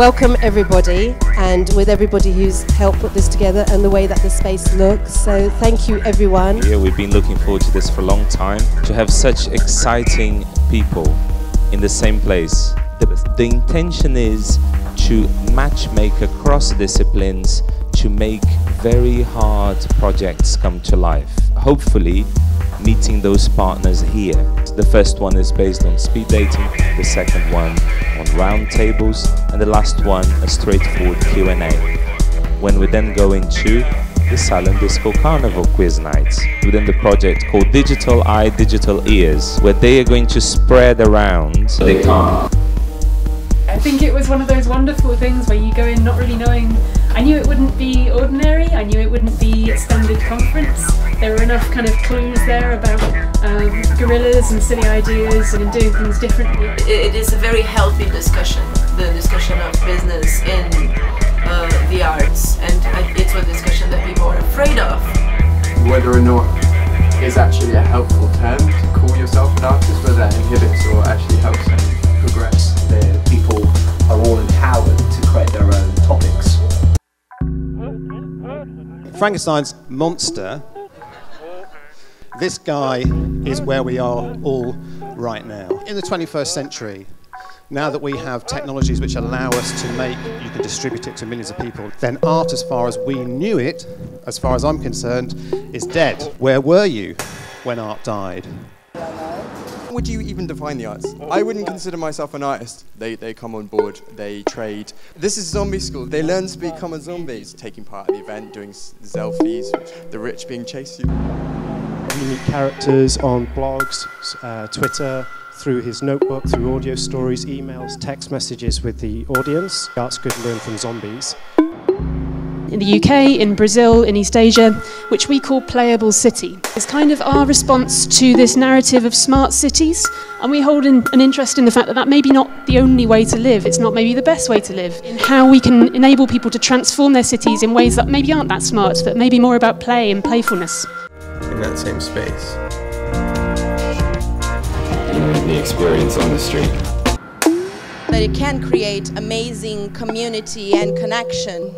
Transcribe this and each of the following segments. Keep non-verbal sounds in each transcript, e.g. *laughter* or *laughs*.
welcome everybody and with everybody who's helped put this together and the way that the space looks. So thank you everyone. Yeah, we've been looking forward to this for a long time. To have such exciting people in the same place. The, the intention is to matchmake across disciplines to make very hard projects come to life. Hopefully meeting those partners here. The first one is based on speed dating, the second one on round tables, and the last one a straightforward Q&A. When we then go into the Silent Disco Carnival quiz nights within the project called Digital Eye, Digital Ears, where they are going to spread around. They can't. I think it was one of those wonderful things where you go in not really knowing. I knew it wouldn't be ordinary. I knew it wouldn't be a standard conference. There were enough kind of clues there about um, guerrillas and silly ideas and doing things differently. It is a very healthy discussion, the discussion of business in uh, the arts, and it's a discussion that people are afraid of. Whether or not it's actually a helpful term to call yourself an artist, whether that inhibits or actually helps Frankenstein's monster this guy is where we are all right now. In the 21st century, now that we have technologies which allow us to make, you can distribute it to millions of people, then art, as far as we knew it, as far as I'm concerned, is dead. Where were you when art died? Would you even define the arts? I wouldn't consider myself an artist. They, they come on board, they trade. This is zombie school. They learn to become a zombies, taking part in the event, doing selfies, the rich being chased unique characters on blogs, uh, Twitter, through his notebook, through audio stories, emails, text messages with the audience. Arts could learn from zombies. In the UK, in Brazil, in East Asia, which we call Playable City. It's kind of our response to this narrative of smart cities, and we hold in, an interest in the fact that that may be not the only way to live, it's not maybe the best way to live, in how we can enable people to transform their cities in ways that maybe aren't that smart, but maybe more about play and playfulness in that same space. The experience on the street. That it can create amazing community and connection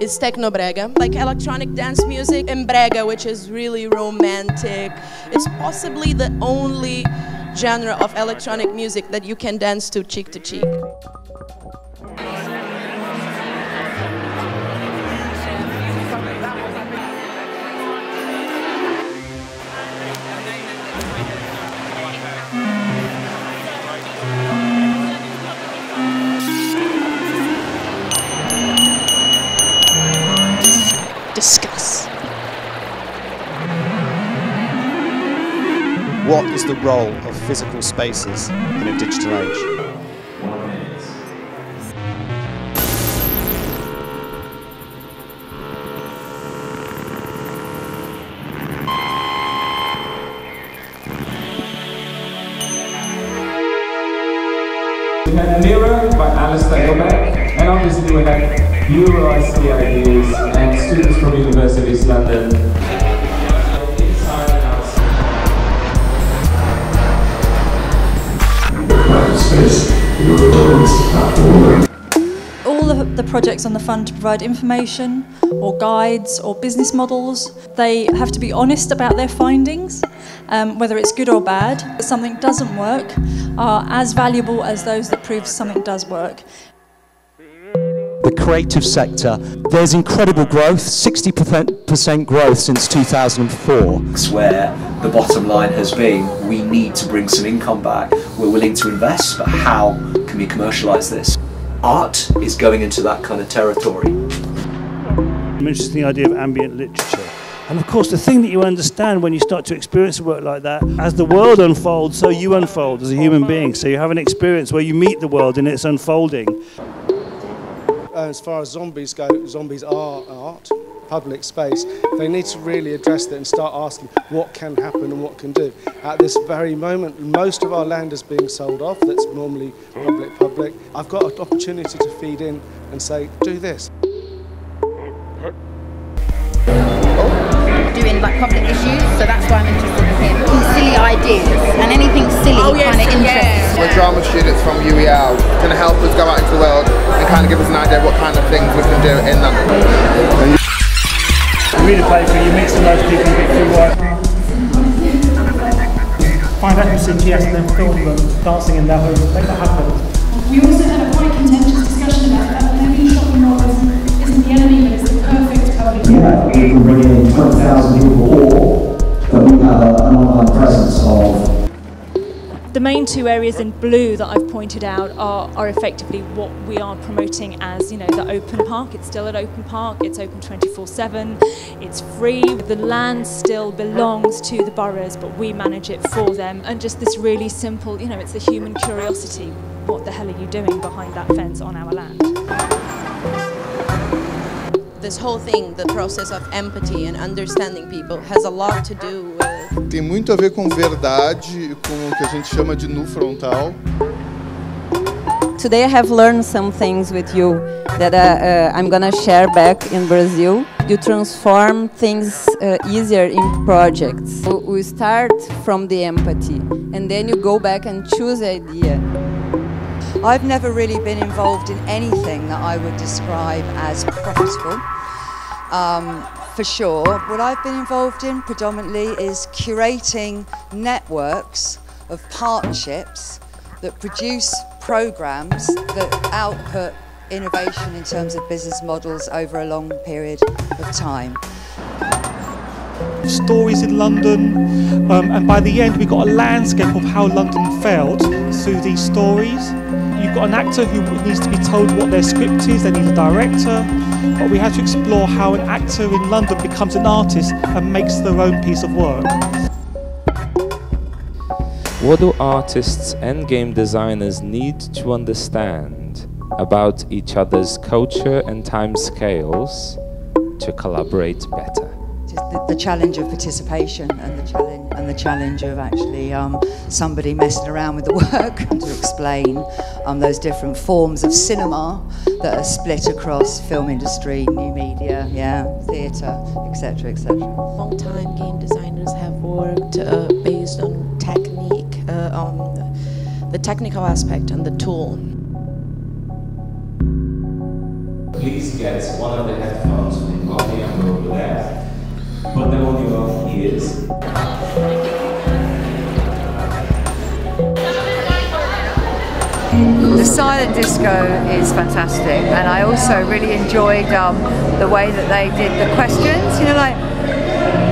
is Tecnobrega, like electronic dance music and brega, which is really romantic. It's possibly the only genre of electronic music that you can dance to cheek to cheek. Discuss. What is the role of physical spaces in a digital age? We had Mirror by Alistair Gobeck, and obviously we had UIC ideas and students from University of London. All of the projects on the fund to provide information or guides or business models. They have to be honest about their findings, um, whether it's good or bad. If something doesn't work are as valuable as those that prove something does work the creative sector, there's incredible growth, 60% growth since 2004. Where the bottom line has been, we need to bring some income back. We're willing to invest, but how can we commercialise this? Art is going into that kind of territory. I'm interested in the idea of ambient literature. And of course, the thing that you understand when you start to experience work like that, as the world unfolds, so you unfold as a human being. So you have an experience where you meet the world in its unfolding Uh, as far as zombies go, zombies are art, public space. They need to really address that and start asking what can happen and what can do. At this very moment, most of our land is being sold off, that's normally public public. I've got an opportunity to feed in and say, do this. Oh. Doing like public issues, so that's why I'm interested in him. Silly ideas and anything silly oh, yes, kind of interests We're drama students from UEL, going to help us go kind of give us an idea what kind of things we can do in that. You read a paper, you meet some of those people, get through work. Find out who's in GS and then film them dancing in their home, make that happen. We also had a quite contentious discussion about uh, that. Maybe shopping mall isn't, isn't the enemy, but it's the perfect public. Yeah, we can bring in 20,000 people or but we have a, an online presence of The main two areas in blue that I've pointed out are, are effectively what we are promoting as, you know, the open park. It's still an open park, it's open 24-7, it's free. The land still belongs to the boroughs, but we manage it for them. And just this really simple, you know, it's the human curiosity. What the hell are you doing behind that fence on our land? This whole thing, the process of empathy and understanding people, has a lot to do Tem muito a ver com verdade, com o que a gente chama de nu frontal. Today I have learned some things with you that uh, uh, I'm gonna share back in Brazil. You transform things uh, easier in projects. We- start from the empathy and then you go back and choose the idea. I've never really been involved in anything that I would describe as profitable, um, for sure. What I've been involved in predominantly is curating networks of partnerships that produce programs that output innovation in terms of business models over a long period of time. Stories in London, um, and by the end we got a landscape of how London felt through these stories. You've got an actor who needs to be told what their script is, they need a director, but we had to explore how an actor in London becomes an artist and makes their own piece of work. What do artists and game designers need to understand about each other's culture and time scales to collaborate better? Just the, the challenge of participation and the challenge and the challenge of actually um, somebody messing around with the *laughs* work and to explain um, those different forms of cinema that are split across film industry, new media, yeah, theatre, etc., etc. long time game designers have worked uh, based on technique, uh, on the technical aspect and the tool. Please get one of the headphones from the copy and go over there. Put them on your ears. The silent disco is fantastic, and I also really enjoyed um, the way that they did the questions. You know, like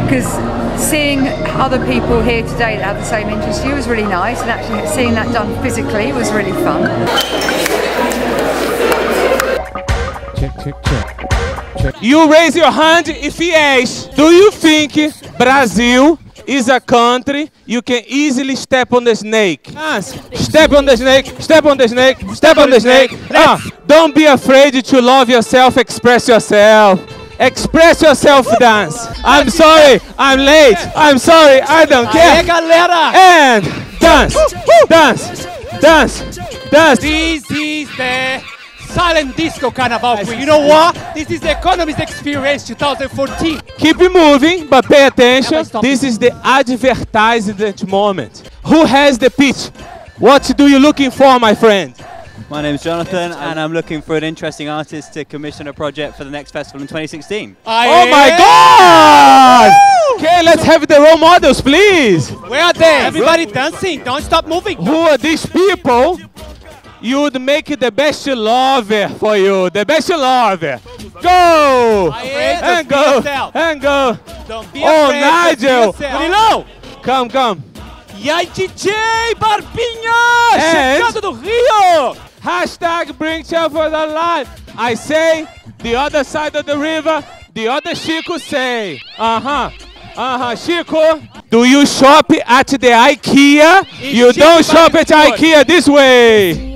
because seeing other people here today that have the same interest you was really nice, and actually seeing that done physically was really fun. Check, check, check. You raise your hand if yes. Do you think Brazil is a country you can easily step on the snake? Yes. Step on the snake, step on the snake, step on the snake. Ah, don't be afraid to love yourself, express yourself. Express yourself, dance. I'm sorry, I'm late. I'm sorry, I don't care. And dance, dance, dance, dance. This is the silent disco carnival. You know what? This is the Economies of Experience 2014. Keep it moving, but pay attention. This is the advertisement moment. Who has the pitch? What do you looking for, my friend? My name's Jonathan, and I'm looking for an interesting artist to commission a project for the next festival in 2016. Oh my God! Okay, let's have the role models, please. Where are they? Everybody dancing. Don't stop moving. Who are these people? You would make the best lover for you. The best lover. Go! And go! And go! Oh, Nigel! Murilo! Come, come. E aí, DJ Barbinha! And- Chegando do Rio! Hashtag bring the line. I say the other side of the river, the other Chico say. Uh-huh. Uh-huh. Chico, do you shop at the IKEA? you don't shop at IKEA this way.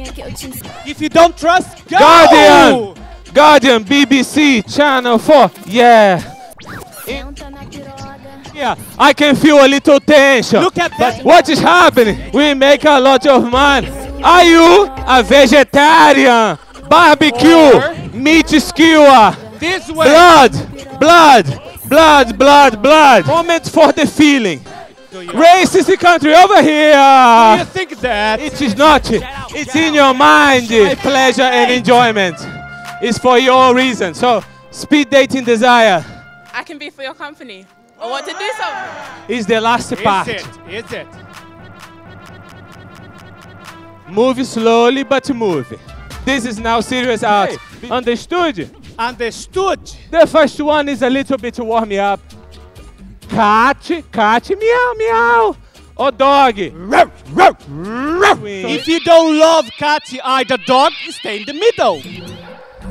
If you don't trust, go! Guardian! Guardian, BBC, Channel 4. Yeah. Yeah, I can feel a little tension. Look at that. What is happening? We make a lot of money. Are you a vegetarian? Barbecue, meat skewer, This way. blood, blood, blood, blood, blood. Moment for the feeling. Racist country over here. Do you think that? It is not. It's in your mind. My Pleasure and enjoyment. It's for your reason. So, speed dating desire I can be for your company. I want to do something. is the last part. Is it? Is it? Move slowly, but move. This is now serious art. Understood? Understood. The first one is a little bit warm up. Cat, cat, meow, meow. Oh, dog. If you don't love cat, you either dog, you stay in the middle.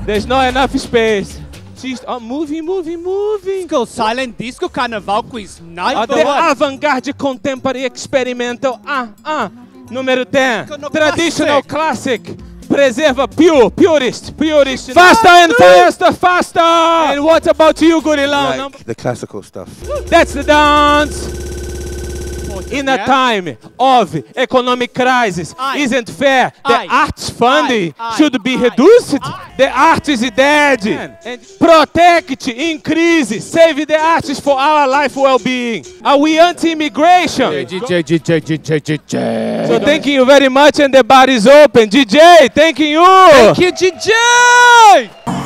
There's not enough space. She's oh, moving, moving, moving. Disco, silent disco, carnaval quiz, night the avant-garde contemporary experimental. Ah, ah. Número 10. Traditional classic. Preserva pure, purist, purist. Faster and faster, faster. And what about you, Gorilão? Number- the classical stuff. That's the dance. In a time of economic crisis, isn't fair. The arts funding should be reduced. The art is dead. Protect, increase, save the arts for our life well-being. Are we anti-immigration? DJ, DJ, DJ, DJ. So thanking you very much and the bar is open. DJ, thanking you. Thank you, DJ.